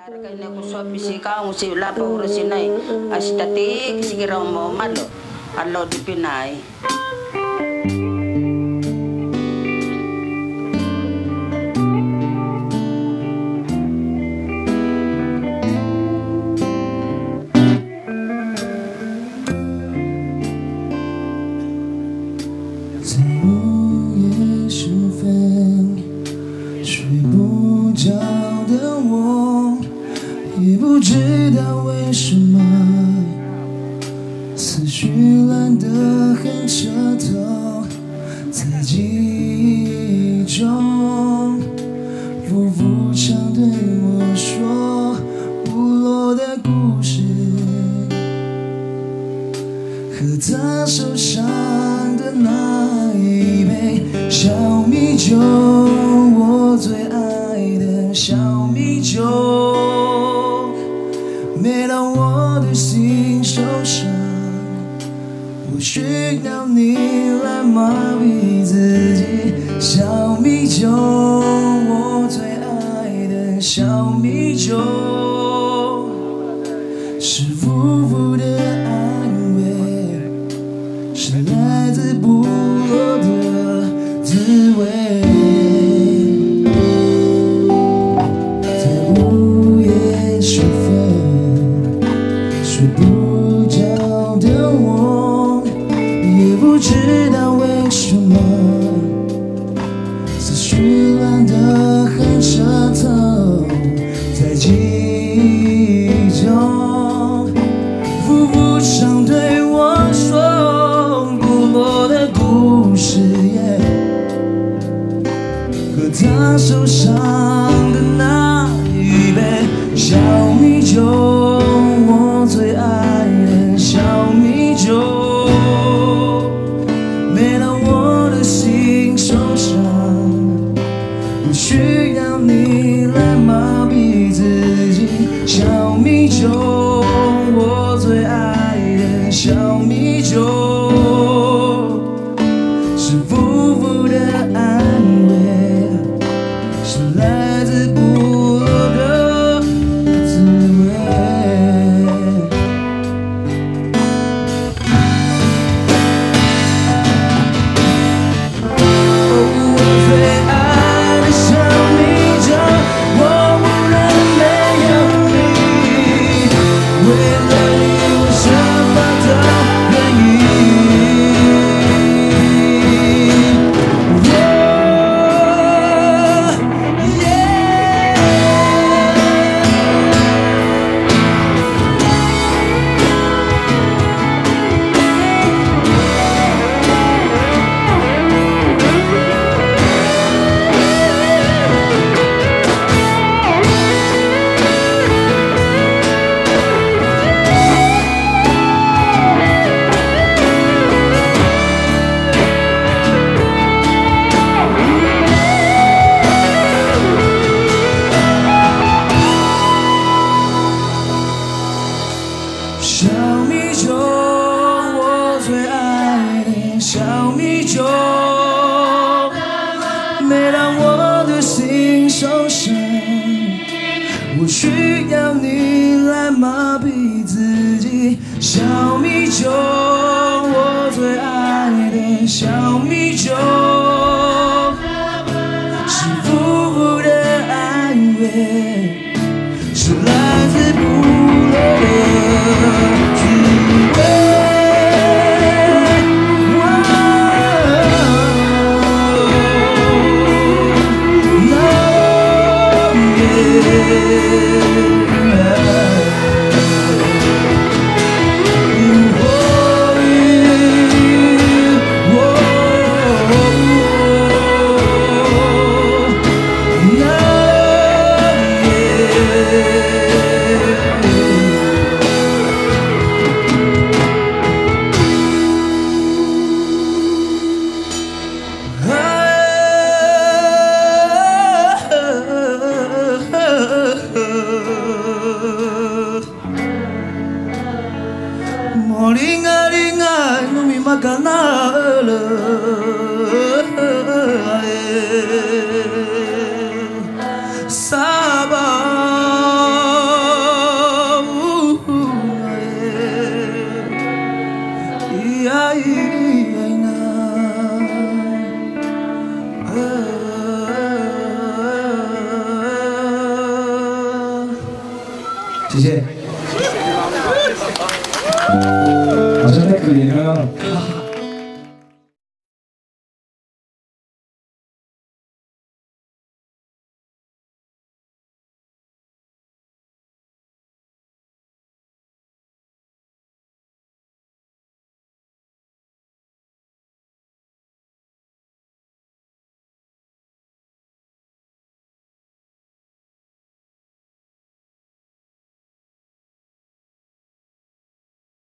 Larakaina ko so bisika ang si lapa urusinay asitatik sigira mo malo alo di 知道为什么，思绪乱得很彻头，在记忆中，浮浮想对我说，部落的故事和他手上的那一杯小米酒。不需要你来麻痹自己。小米酒，我最爱的小米酒，是否？想对我说不落的故事耶和他手上的那一杯小米酒我最爱的小米酒。每当我的心受伤不需要你。受伤。我需要你来麻痹自己，小米酒，我最爱的小米酒，是苦苦的安慰，是来自部落的。you. 谢谢。好像在可怜了。